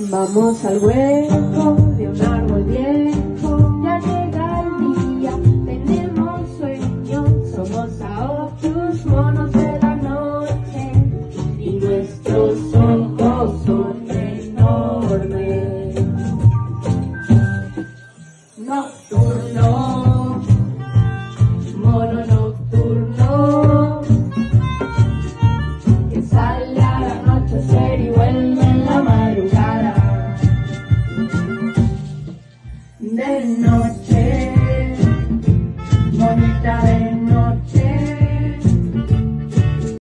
Vamos al hueco de un árbol viejo, ya llega el día, tenemos sueño, somos a otros monos de la noche y nuestros ojos son enormes. Nocturno, mono nocturno, que sale a la noche. de noche, bonita de noche.